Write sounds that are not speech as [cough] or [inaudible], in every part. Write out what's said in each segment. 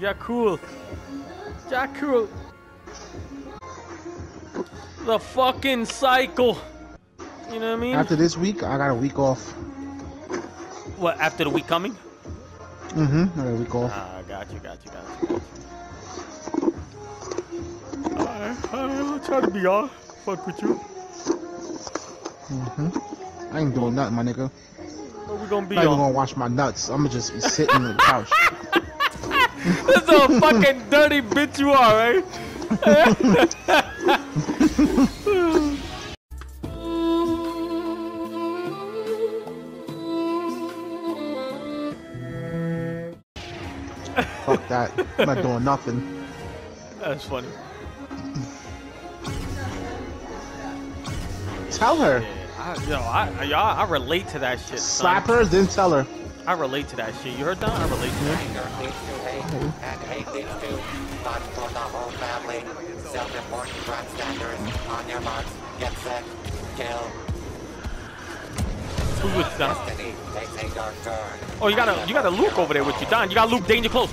Yeah, cool. Yeah, cool. The fucking cycle. You know what I mean? After this week, I got a week off. what, after the week coming? Mm-hmm. I got a week off. Ah, got you, got you, got you. Alright, alright, I'll try to be off. Fuck with you. Mm-hmm. I ain't doing nothing, my nigga. What we gonna be I'm not even gonna wash my nuts. I'm gonna just be sitting on the couch. [laughs] That's a fucking dirty bitch you are, right? Fuck that. I'm not doing nothing. That's funny. Tell her. I, yo, I, I, I relate to that shit. Son. Slap her, then tell her. I relate to that shit. You heard that? I relate to that. Anger leads to hate, and hate leads to fun for the whole family. Self-important grand standards. On your marks, get set, kill. Who's with Don? Destiny takes a dark turn. Oh, you got a you got a Luke over there with you, Don. You got Luke danger close.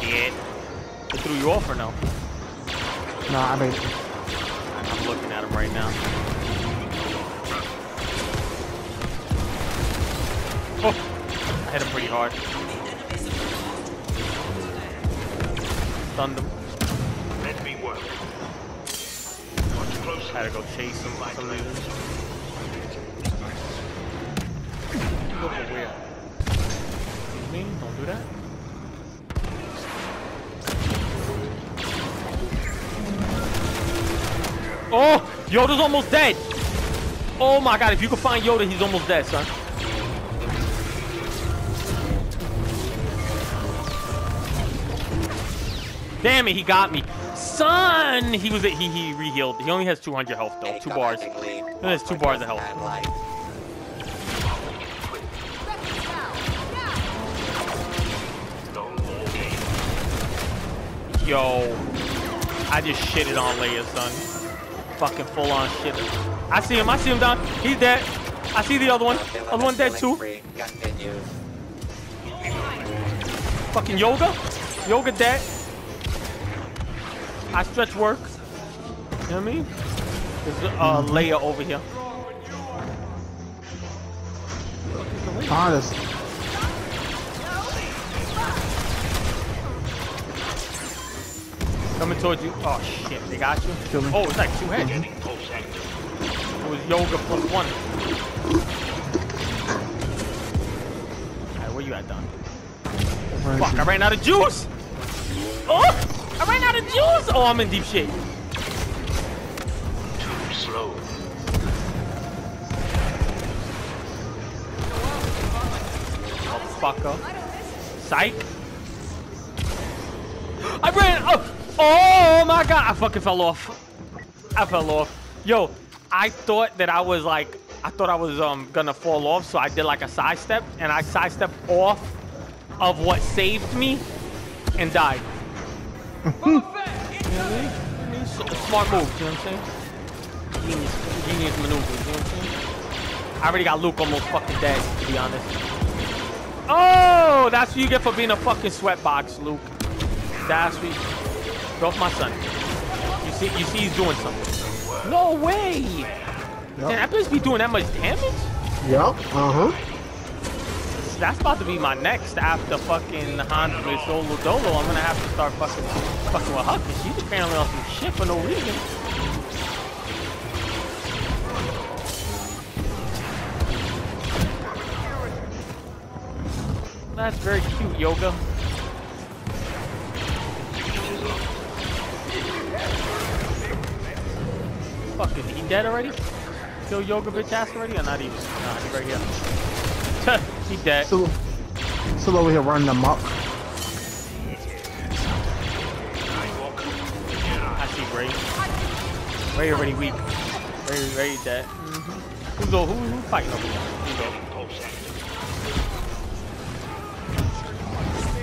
Shit. They threw you off or no? Nah, I mean, I'm looking at him right now. Oh, I hit him pretty hard. Stunned him. Let me work. Closer. Had to go chase him for some reason. Don't do that. Oh! Yoda's almost dead! Oh my god, if you can find Yoda, he's almost dead, son. Damn it, he got me. Son! He was he he re-healed. He only has 200 health though. Two bars. commanding lead, There's two bars of health. Yo, I just shitted on Leia, son. Fucking full on shit. I see him. I see him down. He's dead. I see the other one. Other one dead too. Fucking Yoga. Yoga dead. I stretch work. You know what I mean? There's uh, Leia over here. honest. Coming towards you. Oh shit, they got you. Oh, it's like two heads. Close active. It was Yoga plus one. Alright, where you at, Don? Fuck. I ran out of juice! Oh! I ran out of juice! Oh, I'm in deep shit. Too slow. Motherfucker. Psych. I ran. Oh, oh my god! I fucking fell off. I fell off. Yo, I thought that I was like, I thought I was um gonna fall off, so I did like a sidestep, and I sidestepped off of what saved me, and died. Smart move. You know what I'm saying? Genius, genius maneuvers. You know what I'm saying? I already got Luke almost fucking dead, to be honest. Oh, that's what you get for being a fucking sweatbox, Luke. That's what you... Off my son. You see, you see he's doing something. No way! Can that bitch be doing that much damage? Yup. Uh huh. That's about to be my next after fucking Han with Solo Dolo. I'm gonna have to start fucking fucking with her 'cause she's apparently on some shit for no reason. That's very cute, Yoga. Fuck, is he dead already? Kill Yoga bitch ass already or not even? Nah, he right here. [laughs] he dead. Still, still over here running amok. I see Rey. Rey already weak. Rey, Rey dead. Mm-hmm. Who's, the, who, who's fighting over here? Who's the-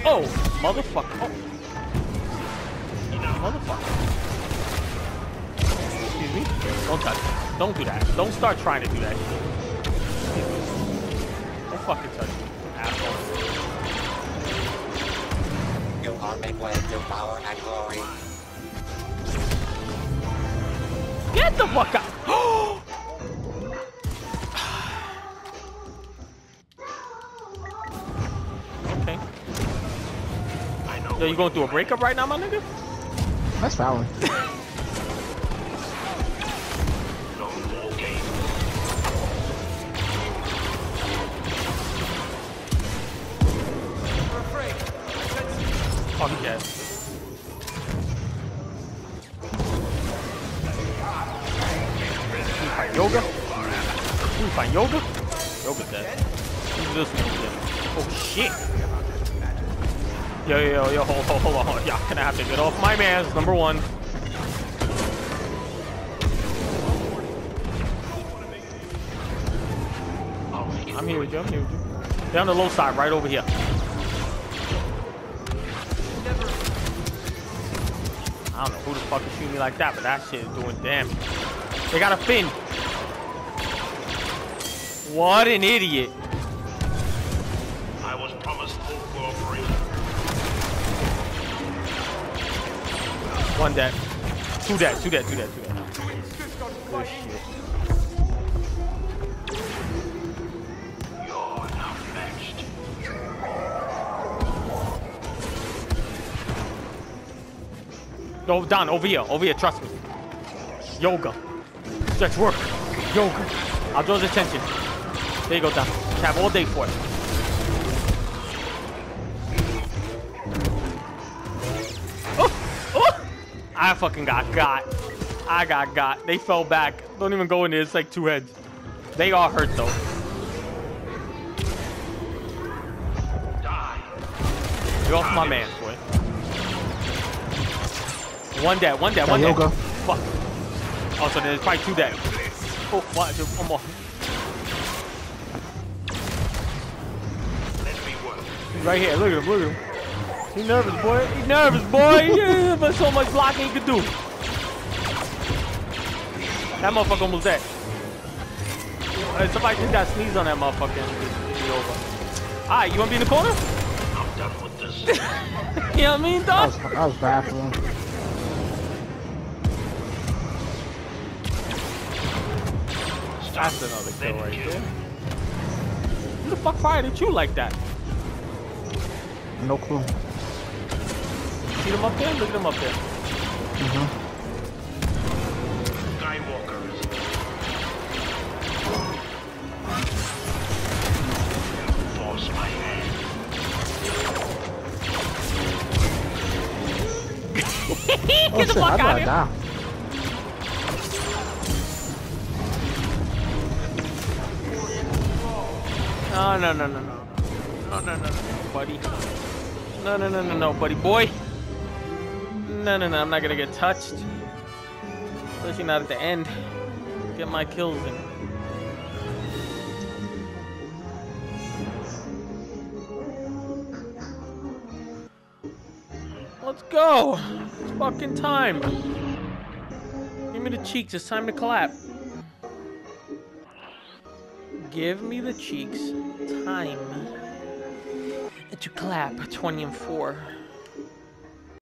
Oh, motherfucker. Oh. Motherfucker. Excuse me? Don't touch me. Don't do that. Don't start trying to do that shit. Don't fucking touch me, asshole. You or make way to power and glory. Get the fuck out! [gasps] okay. Yo, you going through a breakup right now, my nigga? That's valid. [laughs] Fuck yeah. We fight yoga? We fight yoga? Yoga's dead. This one again? Oh shit! Yo, yo, yo, yo, hold, hold, hold on, hold on. Yeah, gonna have to get off my man's number one. I'm here with you, I'm here with you. They're the low side, right over here. I don't know who the fuck is shooting me like that, but that shit is doing damage. They got a fin. What an idiot. I was promised full cooperation. One dead. Two dead, two dead, two dead, two dead. Good shit. No, Don, over here, over here, trust me. Yoga. Stretch work. Yoga. I'll draw his attention. There you go, Don. Have all day for it. Oh, oh! I fucking got got. I got got. They fell back. Don't even go in there. It's like two heads. They all hurt though. Die. You're off my man, boy. One dead, one dead, one dead. yoga. Fuck. Oh, so there's probably two dead. Oh, one, two, one more. Let me work. He's right here. Look at him, look at him. He nervous, boy. He nervous, boy. [laughs] Yeah, but so much blocking he could do. That motherfucker almost dead. Hey, somebody just got sneeze on that motherfucker and it's it's over. Alright, you wanna be in the corner? I'm done with this. [laughs] You know what I mean, That dog? was, that was bad That's another kill right kill. there. Who the fuck fired at you like that? No clue. See them up there? Look at them up there. hmm Skywalkers. Force my hand. [laughs] Oh Get the shit, fuck I out of here. No, no, no, no, no. No, no, no, no, buddy. No, no, no, no, no, buddy boy. No, no, no, I'm not gonna get touched. Especially not at the end. Get my kills in. Let's go. It's fucking time. Give me the cheeks. It's time to clap. Give me the cheeks. Time to clap. 20 and 4.